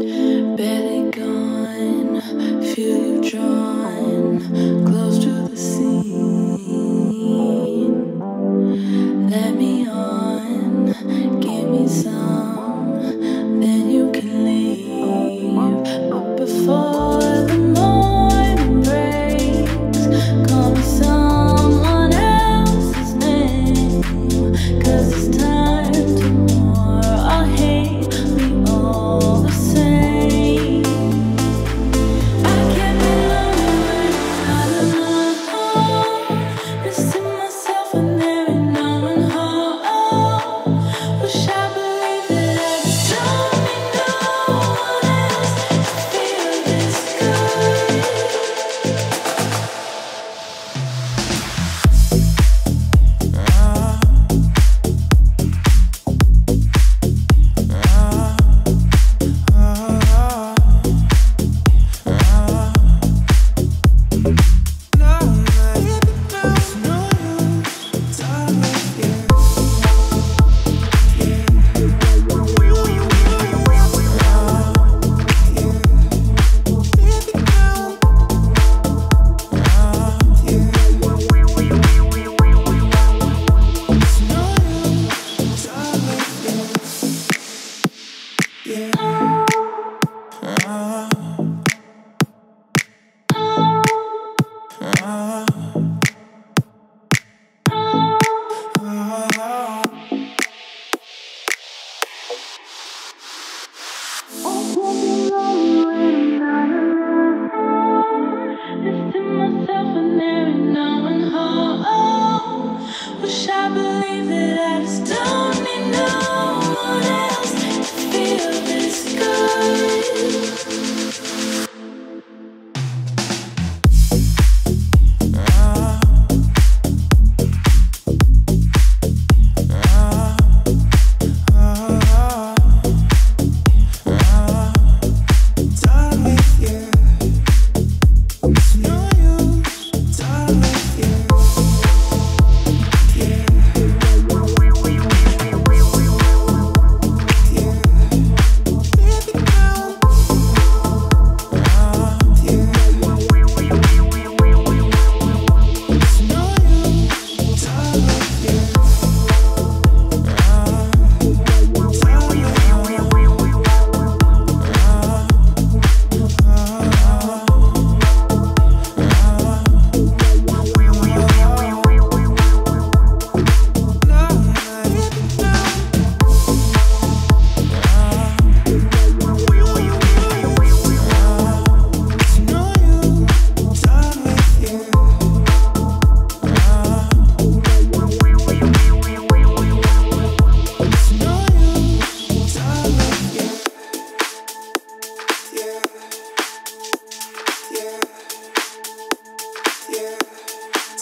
Barely gone, feel you drawn close to the sea. myself an home. Wish I believed that I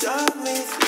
Love me